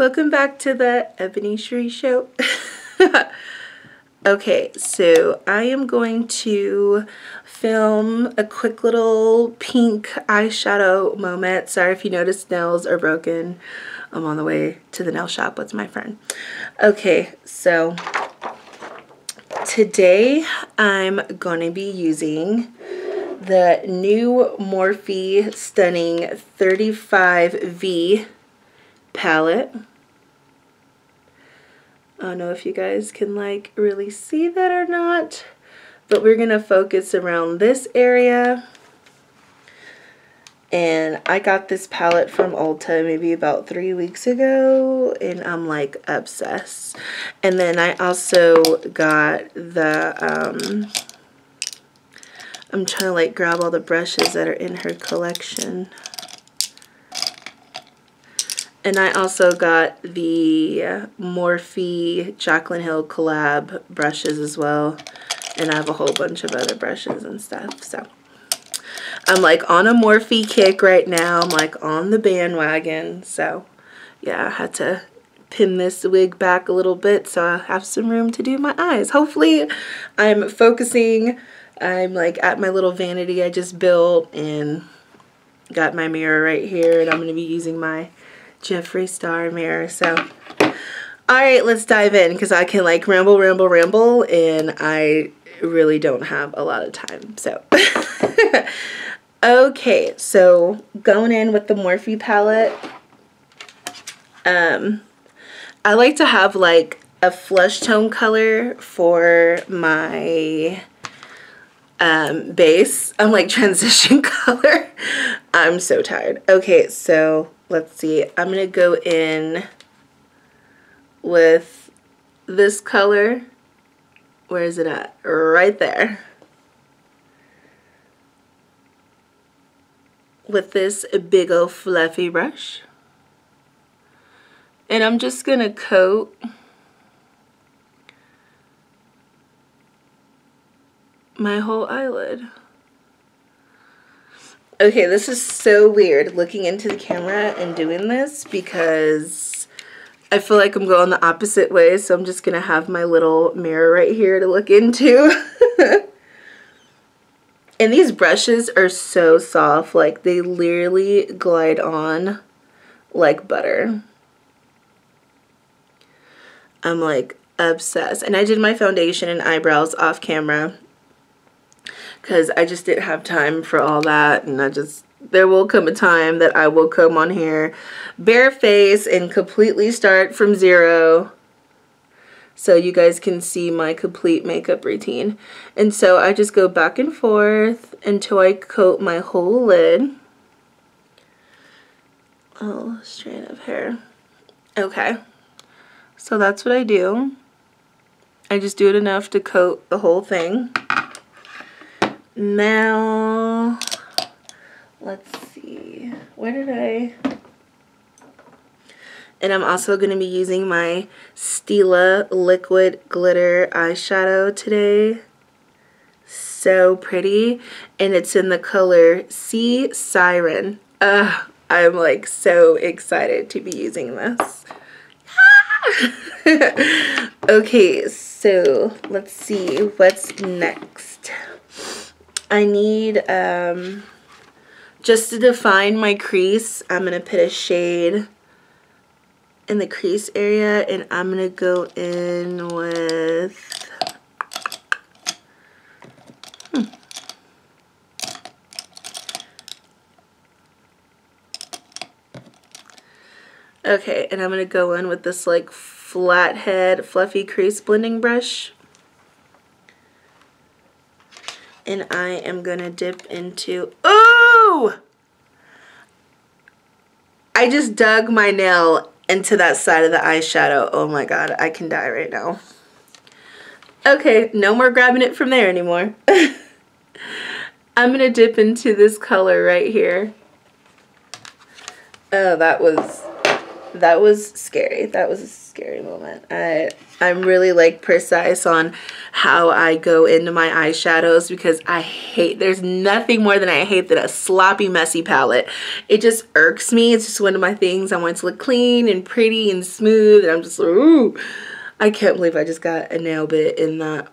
Welcome back to the Ebony Sheree Show. okay, so I am going to film a quick little pink eyeshadow moment. Sorry if you notice nails are broken. I'm on the way to the nail shop with my friend. Okay, so today I'm going to be using the new Morphe Stunning 35V palette. I don't know if you guys can like really see that or not, but we're to focus around this area. And I got this palette from Ulta maybe about three weeks ago, and I'm like obsessed. And then I also got the, um, I'm trying to like grab all the brushes that are in her collection. And I also got the Morphe Jaclyn Hill collab brushes as well. And I have a whole bunch of other brushes and stuff. So I'm like on a Morphe kick right now. I'm like on the bandwagon. So yeah, I had to pin this wig back a little bit so I have some room to do my eyes. Hopefully I'm focusing. I'm like at my little vanity I just built and got my mirror right here and I'm going to be using my Jeffree Star mirror. So, alright, let's dive in because I can like ramble, ramble, ramble, and I really don't have a lot of time. So, okay, so going in with the Morphe palette. Um, I like to have like a flesh tone color for my um, base. I'm like transition color. I'm so tired. Okay, so let's see. I'm going to go in with this color. Where is it at? Right there. With this big old fluffy brush. And I'm just going to coat my whole eyelid. Okay, this is so weird looking into the camera and doing this because I feel like I'm going the opposite way, so I'm just going to have my little mirror right here to look into. and these brushes are so soft, like they literally glide on like butter. I'm like obsessed. And I did my foundation and eyebrows off camera because I just didn't have time for all that and I just there will come a time that I will come on here bare face and completely start from zero so you guys can see my complete makeup routine. And so I just go back and forth until I coat my whole lid. Oh strand of hair. Okay. So that's what I do. I just do it enough to coat the whole thing now, let's see, where did I, and I'm also going to be using my Stila Liquid Glitter Eyeshadow today. So pretty. And it's in the color Sea Siren. Uh, I'm like so excited to be using this. okay, so let's see what's next. I need, um, just to define my crease, I'm going to put a shade in the crease area and I'm going to go in with, hmm. Okay, and I'm going to go in with this like flathead fluffy crease blending brush and I am going to dip into, ooh! I just dug my nail into that side of the eyeshadow. Oh my god, I can die right now. Okay, no more grabbing it from there anymore. I'm going to dip into this color right here. Oh, that was that was scary. That was scary moment. I I'm really like precise on how I go into my eyeshadows because I hate there's nothing more than I hate than a sloppy messy palette. It just irks me. It's just one of my things. I want to look clean and pretty and smooth and I'm just like ooh. I can't believe I just got a nail bit in that.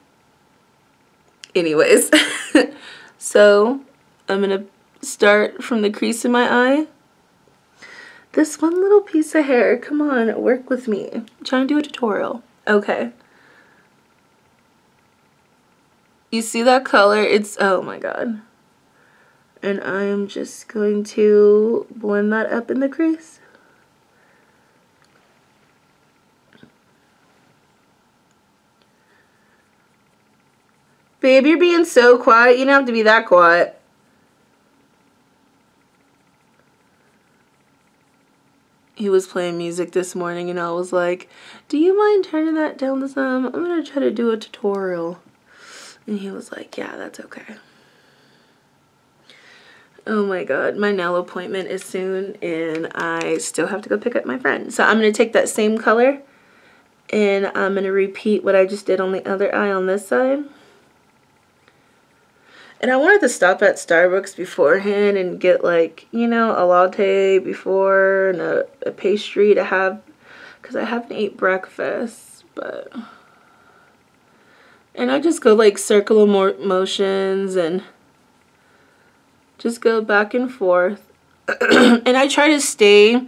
Anyways. so I'm gonna start from the crease in my eye this one little piece of hair, come on, work with me. I'm trying to do a tutorial. Okay. You see that color? It's, oh my god. And I am just going to blend that up in the crease. Babe, you're being so quiet. You don't have to be that quiet. He was playing music this morning and I was like, do you mind turning that down to some? I'm going to try to do a tutorial. And he was like, yeah, that's okay. Oh my god, my nail appointment is soon and I still have to go pick up my friend. So I'm going to take that same color and I'm going to repeat what I just did on the other eye on this side. And I wanted to stop at Starbucks beforehand and get like, you know, a latte before and a, a pastry to have because I haven't ate breakfast, but and I just go like circular motions and just go back and forth. and I try to stay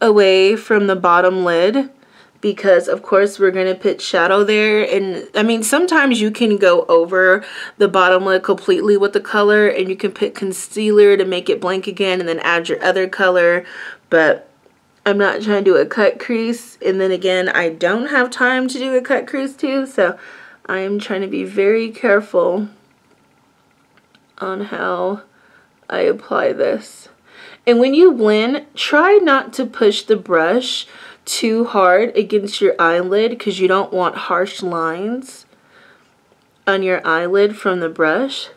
away from the bottom lid because of course we're going to put shadow there. And I mean sometimes you can go over the bottom lid completely with the color and you can put concealer to make it blank again and then add your other color. But I'm not trying to do a cut crease. And then again I don't have time to do a cut crease too. So I am trying to be very careful on how I apply this. And when you blend try not to push the brush too hard against your eyelid because you don't want harsh lines on your eyelid from the brush.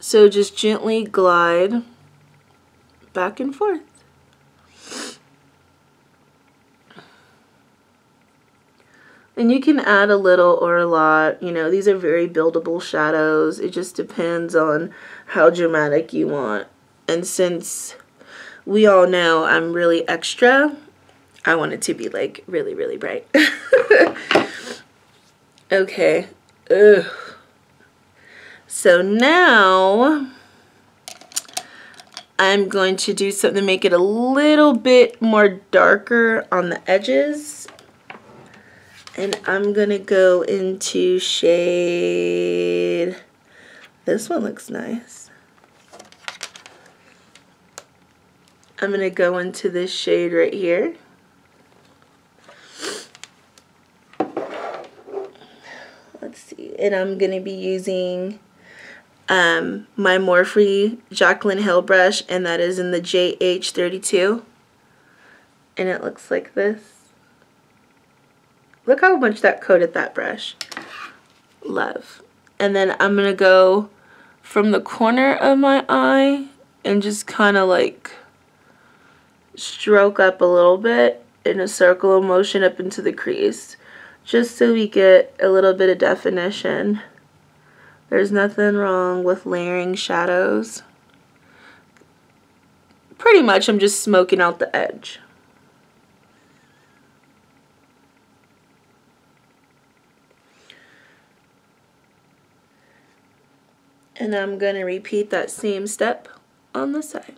So just gently glide back and forth. And you can add a little or a lot. You know, these are very buildable shadows. It just depends on how dramatic you want. And since we all know I'm really extra, I want it to be like really, really bright. okay. Ugh. So now I'm going to do something to make it a little bit more darker on the edges. And I'm going to go into shade, this one looks nice. I'm going to go into this shade right here. And I'm going to be using um, my Morphe Jaclyn Hill brush and that is in the JH32 and it looks like this. Look how much that coated that brush. Love. And then I'm going to go from the corner of my eye and just kind of like stroke up a little bit in a circular motion up into the crease just so we get a little bit of definition. There's nothing wrong with layering shadows. Pretty much I'm just smoking out the edge. And I'm going to repeat that same step on the side.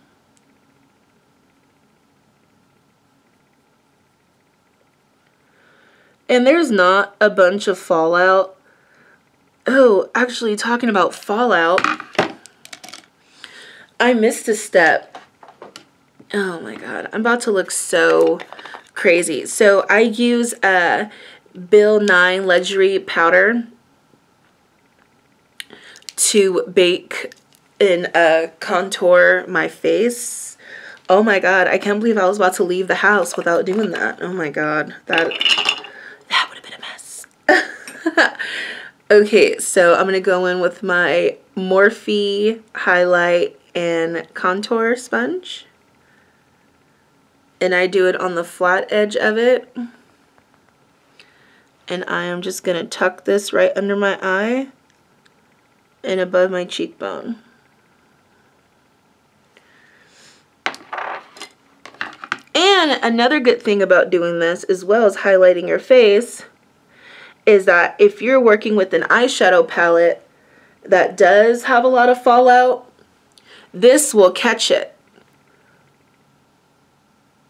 And there's not a bunch of fallout. Oh, actually talking about fallout, I missed a step. Oh my god, I'm about to look so crazy. So I use a Ben Nye Legendary powder to bake and uh, contour my face. Oh my god, I can't believe I was about to leave the house without doing that. Oh my god, that okay, so I'm going to go in with my Morphe highlight and contour sponge. and I do it on the flat edge of it. And I am just going to tuck this right under my eye and above my cheekbone. And another good thing about doing this as well as highlighting your face is that if you're working with an eyeshadow palette that does have a lot of fallout, this will catch it.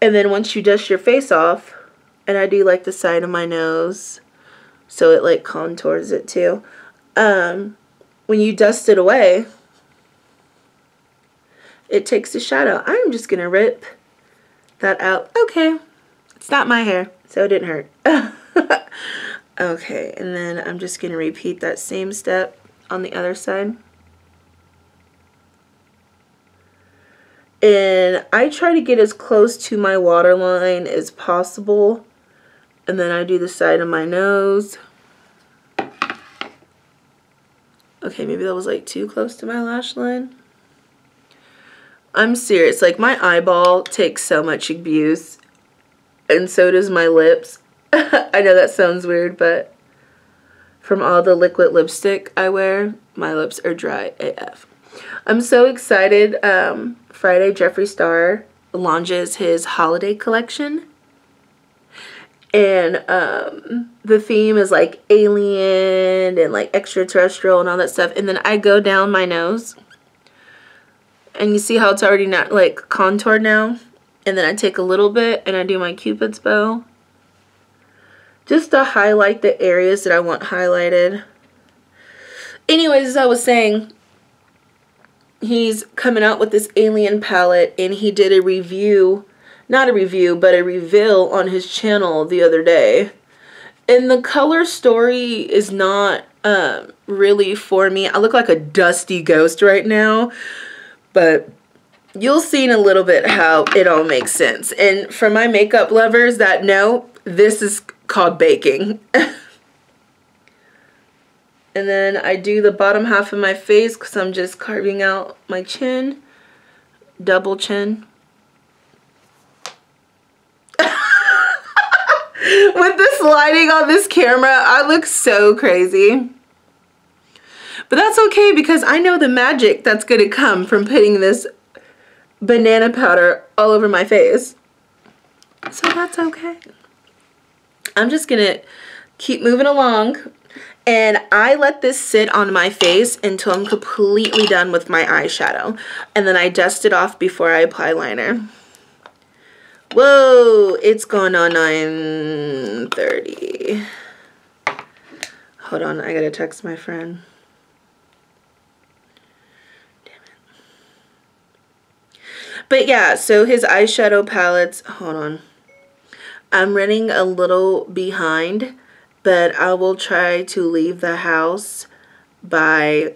And then once you dust your face off, and I do like the side of my nose, so it like contours it too. Um, when you dust it away, it takes the shadow. I'm just going to rip that out. Okay, it's not my hair, so it didn't hurt. okay, and then I'm just going to repeat that same step on the other side. And I try to get as close to my waterline as possible. And then I do the side of my nose. Okay, maybe that was like too close to my lash line. I'm serious. Like my eyeball takes so much abuse. And so does my lips. I know that sounds weird, but from all the liquid lipstick I wear, my lips are dry AF. I'm so excited. Um, Friday, Jeffree Star launches his holiday collection. And um, the theme is like alien and like extraterrestrial and all that stuff. And then I go down my nose. And you see how it's already not like contoured now? And then I take a little bit and I do my cupid's bow. Just to highlight the areas that I want highlighted. Anyways, as I was saying, he's coming out with this alien palette and he did a review not a review but a reveal on his channel the other day. And the color story is not um, really for me. I look like a dusty ghost right now but you'll see in a little bit how it all makes sense. And for my makeup lovers that know this is called baking And then I do the bottom half of my face because I'm just carving out my chin. Double chin. With this lighting on this camera, I look so crazy. But that's okay because I know the magic that's going to come from putting this banana powder all over my face. So that's okay. I'm just going to keep moving along and I let this sit on my face until I'm completely done with my eyeshadow. And then I dust it off before I apply liner. Whoa, it's going on 9.30. Hold on, I gotta text my friend. Damn it. But yeah, so his eyeshadow palettes, hold on. I'm running a little behind but I will try to leave the house by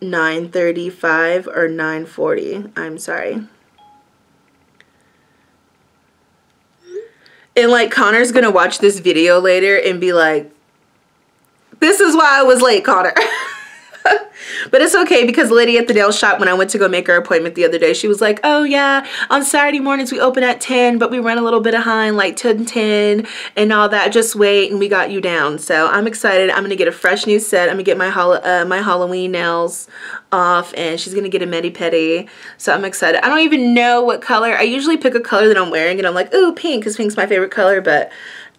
9.35 or 9.40. I'm sorry. And like Connor's gonna watch this video later and be like, this is why I was late, Connor. but it's okay because Lydia at the nail shop, when I went to go make her appointment the other day, she was like, oh yeah, on Saturday mornings we open at 10, but we run a little bit behind, like 10, 10 and all that. Just wait and we got you down. So I'm excited. I'm going to get a fresh new set. I'm going to get my, uh, my Halloween nails off and she's going to get a medi pedi. So I'm excited. I don't even know what color. I usually pick a color that I'm wearing and I'm like, ooh, pink because pink's my favorite color, but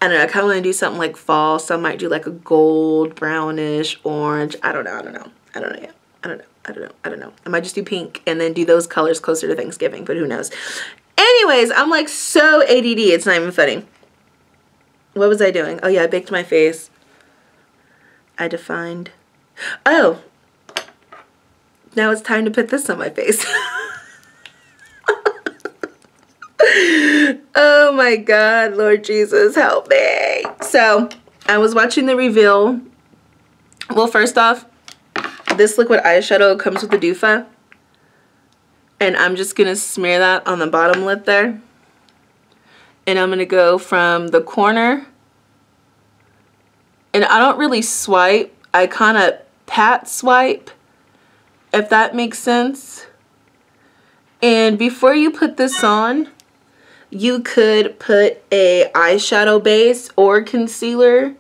I don't know. I kind of want to do something like fall. So I might do like a gold, brownish, orange. I don't know. I don't know. I don't know yet. I don't know. I don't know. I don't know. I might just do pink and then do those colors closer to Thanksgiving, but who knows. Anyways, I'm like so ADD. It's not even funny. What was I doing? Oh yeah, I baked my face. I defined. Oh. Now it's time to put this on my face. oh my God, Lord Jesus, help me. So I was watching the reveal. Well, first off, this liquid eyeshadow comes with the doe foot. And I'm just going to smear that on the bottom lip there. And I'm going to go from the corner. And I don't really swipe. I kind of pat swipe, if that makes sense. And before you put this on, you could put a eyeshadow base or concealer.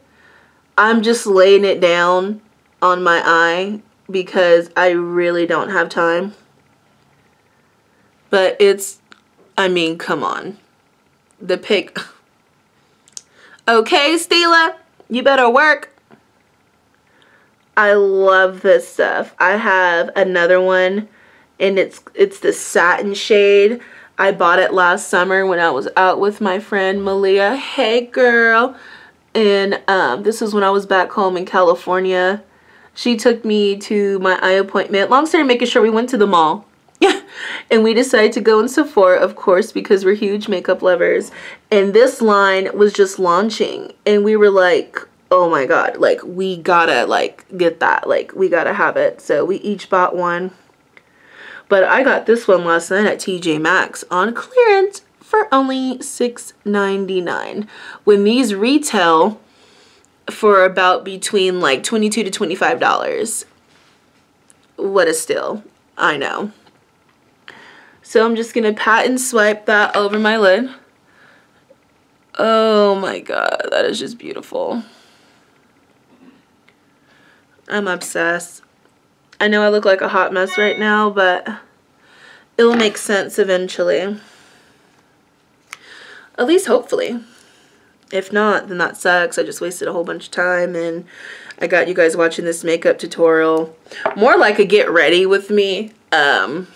I'm just laying it down on my eye because I really don't have time. But it's, I mean, come on. The pick. Okay, Stila, you better work. I love this stuff. I have another one and it's it's the satin shade. I bought it last summer when I was out with my friend Malia. Hey girl. And um, this is when I was back home in California. She took me to my eye appointment. Long story making sure we went to the mall. and we decided to go in Sephora, of course, because we're huge makeup lovers. And this line was just launching. And we were like, oh my god, like we gotta like get that. Like we gotta have it. So we each bought one. But I got this one last night at TJ Maxx on clearance for only $6.99. When these retail for about between like 22 to $25. What a steal. I know. So I'm just to pat and swipe that over my lid. Oh my god, that is just beautiful. I'm obsessed. I know I look like a hot mess right now, but it'll make sense eventually. At least hopefully. If not, then that sucks. I just wasted a whole bunch of time and I got you guys watching this makeup tutorial. More like a get ready with me. Um,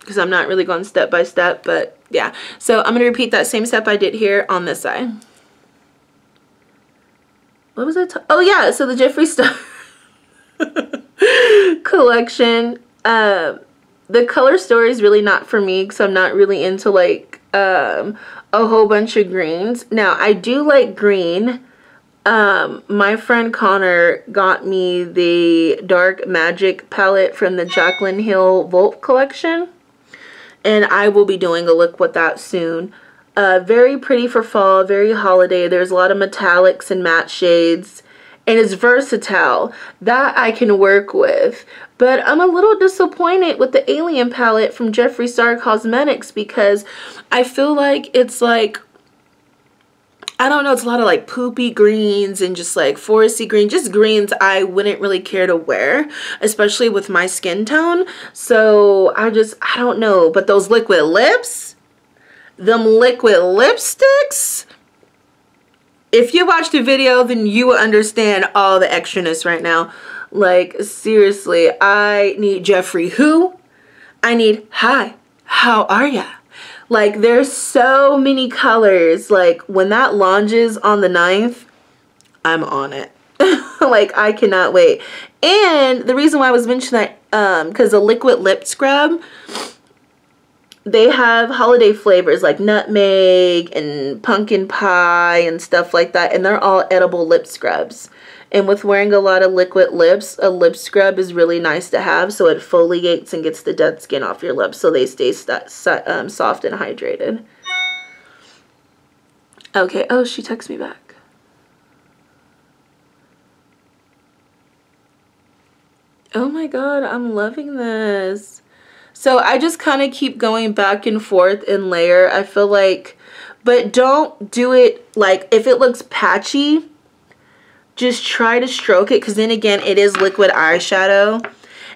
because I'm not really going step by step, but yeah. So I'm going to repeat that same step I did here on this side. What was I? Oh yeah, so the Jeffree Star. collection. Uh, the color story is really not for me because I'm not really into like um, a whole bunch of greens. Now, I do like green. Um, my friend Connor got me the Dark Magic palette from the Jaclyn Hill Vault collection. And I will be doing a look with that soon. Uh, very pretty for fall, very holiday. There's a lot of metallics and matte shades and it's versatile. That I can work with. But I'm a little disappointed with the Alien palette from Jeffree Star Cosmetics because I feel like it's like I don't know, it's a lot of like poopy greens and just like foresty green, just greens I wouldn't really care to wear, especially with my skin tone. So I just, I don't know, but those liquid lips, them liquid lipsticks, if you watched the video, then you will understand all the extraness right now. Like, seriously, I need Jeffree who? I need hi, how are ya? Like, there's so many colors. Like, when that launches on the 9th, I'm on it. like, I cannot wait. And the reason why I was mentioning that, um, because the liquid lip scrub, they have holiday flavors like nutmeg and pumpkin pie and stuff like that and they're all edible lip scrubs. And with wearing a lot of liquid lips a lip scrub is really nice to have so it foliates and gets the dead skin off your lips so they stay um, soft and hydrated. Okay oh she texts me back. Oh my god i'm loving this so I just kind of keep going back and forth in layer. I feel like, but don't do it like, if it looks patchy, just try to stroke it because then again, it is liquid eyeshadow.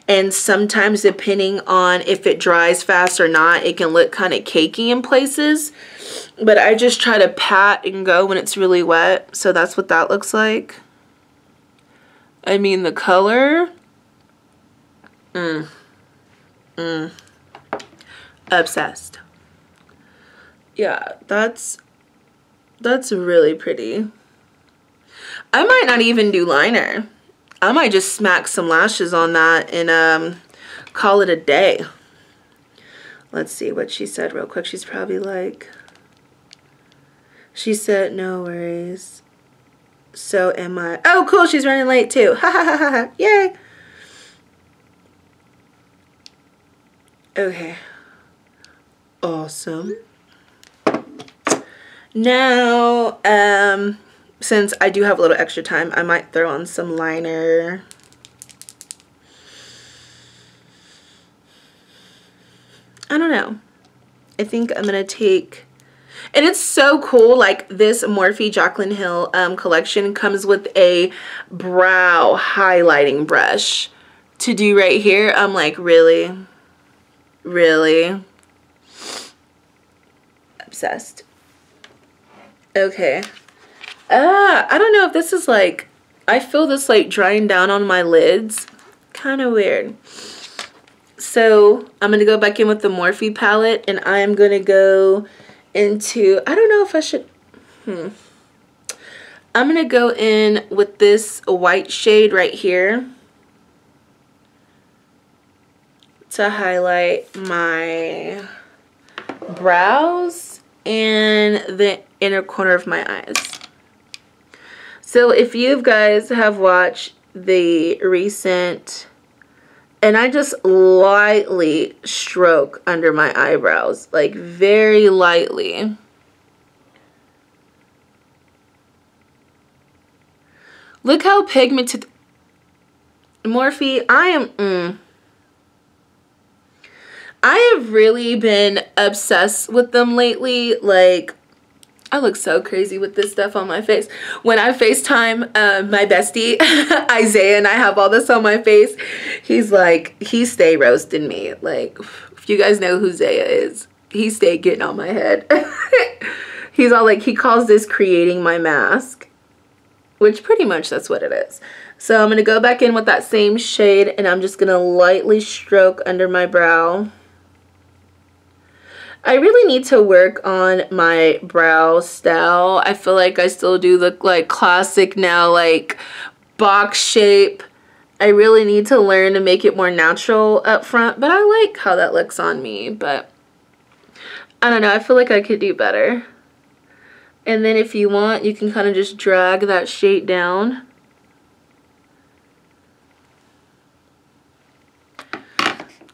And sometimes depending on if it dries fast or not, it can look kind of cakey in places. But I just try to pat and go when it's really wet. So that's what that looks like. I mean, the color. Mmm. Mm. Obsessed. Yeah, that's that's really pretty. I might not even do liner. I might just smack some lashes on that and um, call it a day. Let's see what she said real quick. She's probably like, she said, no worries. So am I. Oh, cool. She's running late too. Ha ha ha ha. Yay. Okay. Awesome. Now, um, since I do have a little extra time, I might throw on some liner. I don't know. I think I'm going to take, And it's so cool. Like this Morphe Jaclyn Hill um, collection comes with a brow highlighting brush to do right here. I'm like, really? Really? Obsessed. Okay. Ah, I don't know if this is like, I feel this like drying down on my lids. Kind of weird. So I'm going to go back in with the Morphe palette and I'm going to go into, I don't know if I should, hmm. I'm going to go in with this white shade right here to highlight my brows and the inner corner of my eyes. So if you guys have watched the recent and I just lightly stroke under my eyebrows, like very lightly. Look how pigmented. Morphe, I am. Mm, I have really been obsessed with them lately. Like, I look so crazy with this stuff on my face. When I FaceTime uh, my bestie, Isaiah, and I have all this on my face, he's like, he stay roasting me. Like, if you guys know who Zaya is, he stay getting on my head. he's all like, he calls this creating my mask, which pretty much that's what it is. So I'm going to go back in with that same shade, and I'm just going to lightly stroke under my brow. I really need to work on my brow style. I feel like I still do look like classic now, like box shape. I really need to learn to make it more natural up front, but I like how that looks on me, but I don't know. I feel like I could do better. And then if you want, you can kind of just drag that shade down.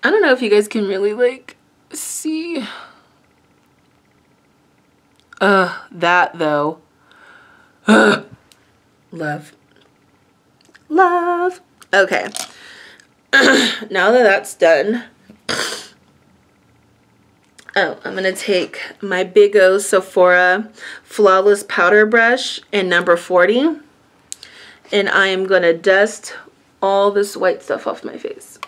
I don't know if you guys can really like see uh, that though. Ugh. Love. Love. Okay. now that that's done, oh, I'm going to take my Big O Sephora Flawless Powder Brush in number 40. And I am going to dust all this white stuff off my face.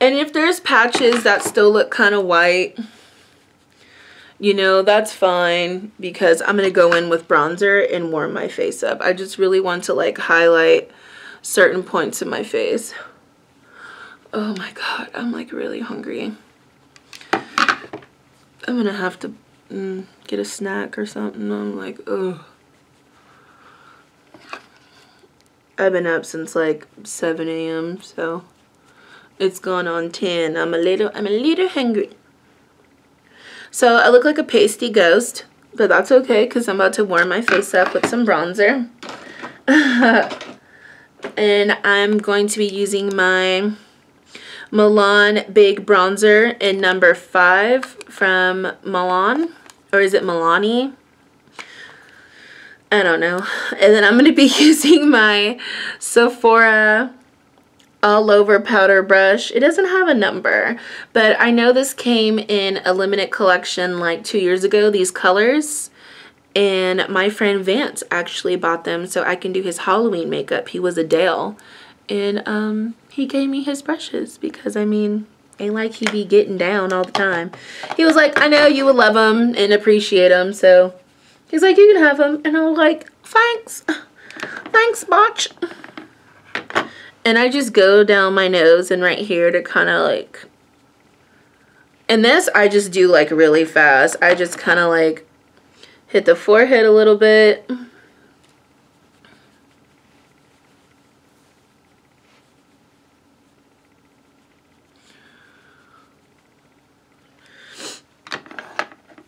And if there's patches that still look kind of white, you know, that's fine because I'm going to go in with bronzer and warm my face up. I just really want to like highlight certain points in my face. Oh my god, I'm like really hungry. I'm going to have to mm, get a snack or something. I'm like, oh. I've been up since like 7 a.m. so it's gone on 10. I'm a little, I'm a little hungry. So I look like a pasty ghost, but that's okay because I'm about to warm my face up with some bronzer. and I'm going to be using my Milan Big Bronzer in number 5 from Milan. Or is it Milani? I don't know. And then I'm going to be using my Sephora all over powder brush. It doesn't have a number, but I know this came in a limited collection like two years ago, these colors. And my friend Vance actually bought them so I can do his Halloween makeup. He was a Dale. And um, he gave me his brushes because, I mean, ain't like he be getting down all the time. He was like, I know you would love them and appreciate them. So he's like, you can have them. And I was like, thanks. Thanks, Botch. And I just go down my nose and right here to kind of like, and this I just do like really fast. I just kind of like hit the forehead a little bit.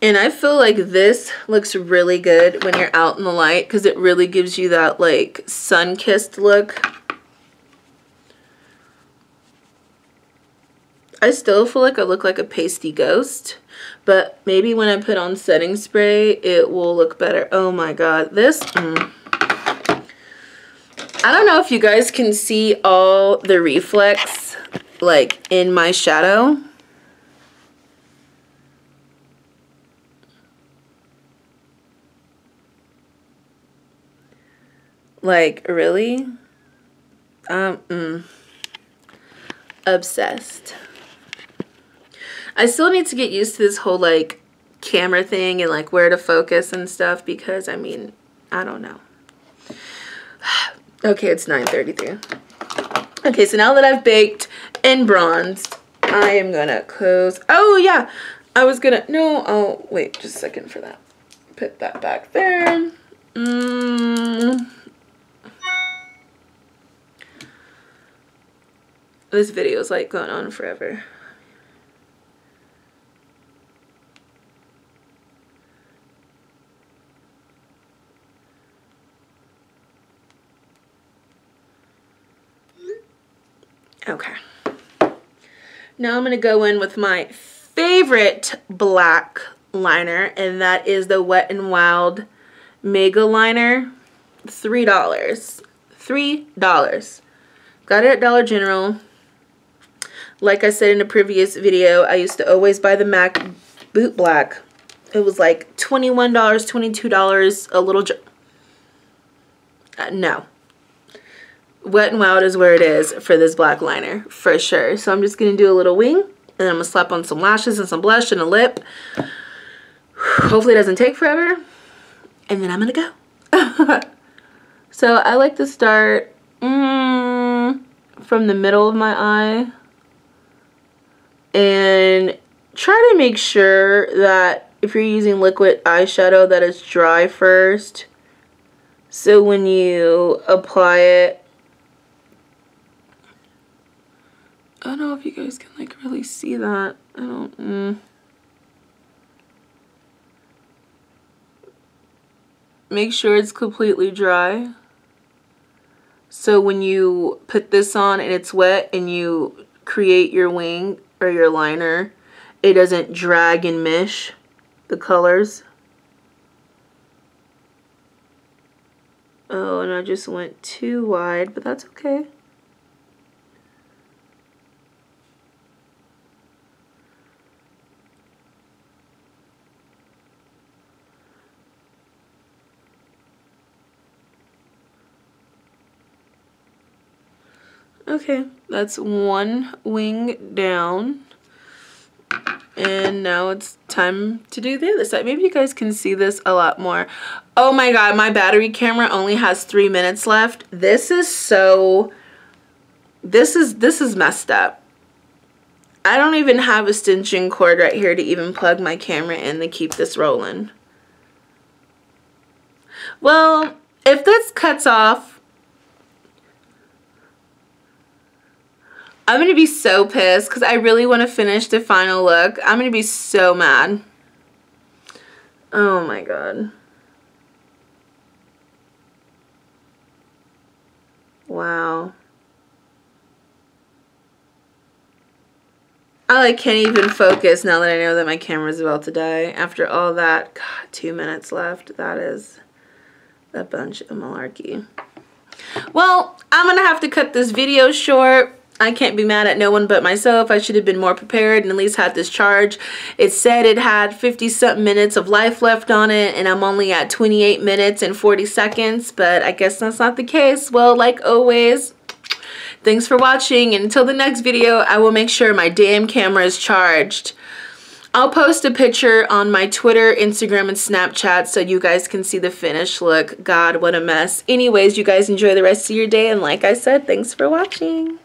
And I feel like this looks really good when you're out in the light because it really gives you that like sun-kissed look. I still feel like I look like a pasty ghost, but maybe when I put on setting spray, it will look better. Oh my god, this, mm. I don't know if you guys can see all the reflex like in my shadow. Like, really? Um, mm. Obsessed. I still need to get used to this whole, like, camera thing and, like, where to focus and stuff because, I mean, I don't know. okay, it's 9.33. Okay, so now that I've baked and bronzed, I am gonna close. Oh, yeah. I was gonna, no, oh, wait just a second for that. Put that back there. Mmm. This video is like going on forever. Okay. Now I'm going to go in with my favorite black liner and that is the Wet n Wild Mega Liner. $3. $3. Got it at Dollar General. Like I said in a previous video, I used to always buy the MAC Boot Black. It was like $21, $22, a little... Uh, no. Wet n Wild is where it is for this black liner, for sure. So I'm just going to do a little wing, and then I'm going to slap on some lashes and some blush and a lip. Hopefully it doesn't take forever. And then I'm going to go. so I like to start mm, from the middle of my eye and try to make sure that if you're using liquid eyeshadow that it's dry first so when you apply it I don't know if you guys can like really see that I don't mm. make sure it's completely dry so when you put this on and it's wet and you create your wing or your liner, it doesn't drag and mish the colors. Oh, and I just went too wide, but that's okay. Okay, that's one wing down. And now it's time to do the other side. Maybe you guys can see this a lot more. Oh my god, my battery camera only has three minutes left. This is so... This is, this is messed up. I don't even have a stenching cord right here to even plug my camera in to keep this rolling. Well, if this cuts off I'm going to be so pissed because I really want to finish the final look. I'm going to be so mad. Oh my god. Wow. I like can't even focus now that I know that my camera's about to die. After all that, God, two minutes left. That is a bunch of malarkey. Well, I'm going to have to cut this video short. I can't be mad at no one but myself. I should have been more prepared and at least had this charge. It said it had 50 something minutes of life left on it and I'm only at 28 minutes and 40 seconds, but I guess that's not the case. Well, like always, thanks for watching. And until the next video, I will make sure my damn camera is charged. I'll post a picture on my Twitter, Instagram, and Snapchat so you guys can see the finished look. God, what a mess. Anyways, you guys enjoy the rest of your day. And like I said, thanks for watching.